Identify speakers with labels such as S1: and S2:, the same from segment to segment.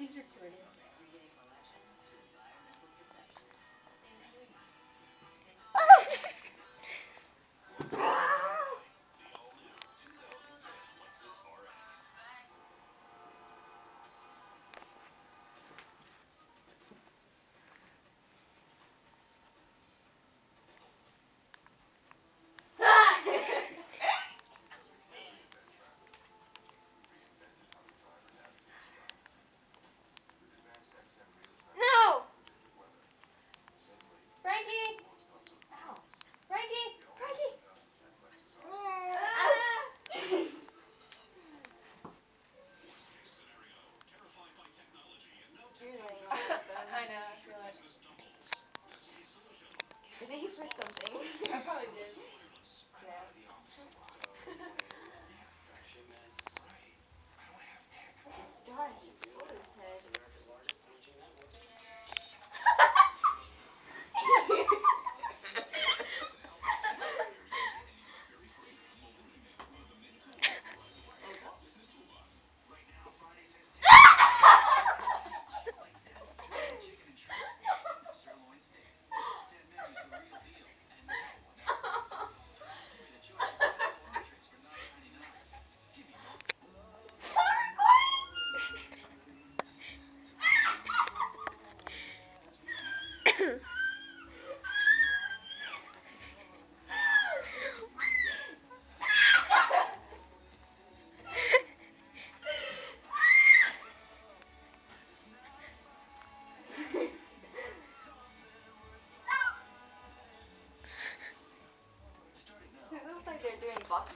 S1: She's recording.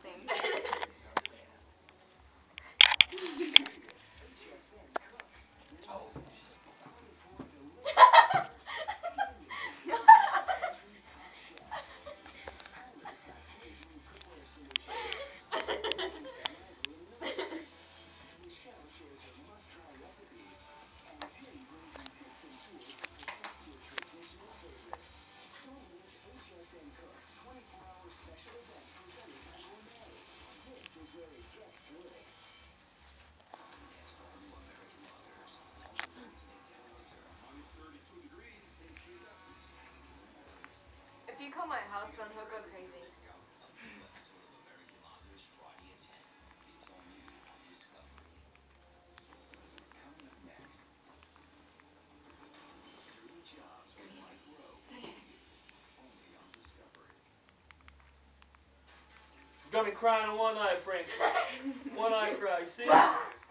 S1: They're call my house phone, he'll go crazy.
S2: Got me crying in one eye, Frank. One eye cry, see?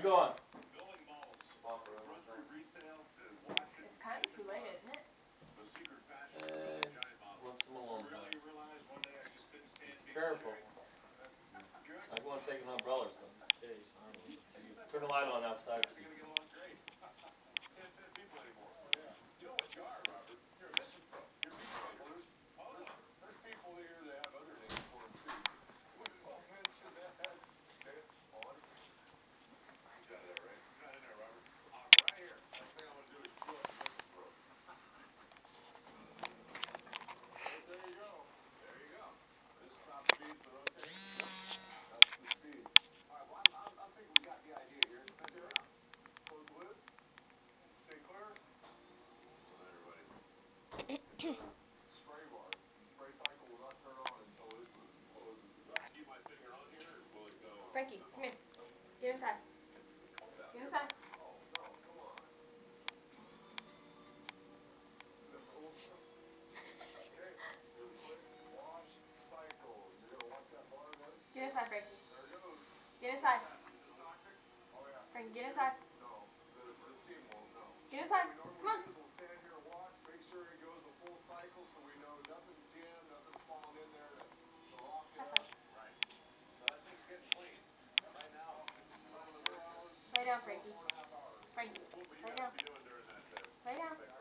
S2: you going?
S3: Walk around outside.
S1: It's kind of too late, isn't it?
S2: Eh, once in a long time. Careful. I'm gonna take an umbrella or something, just in case, I don't know. Turn the light on outside, Steve.
S4: Franky, come here. Get inside. Get inside. Get inside, Franky. Get inside. Franky, get inside. Get inside. Come on. Down, Franky. Franky, lay down. Lay down.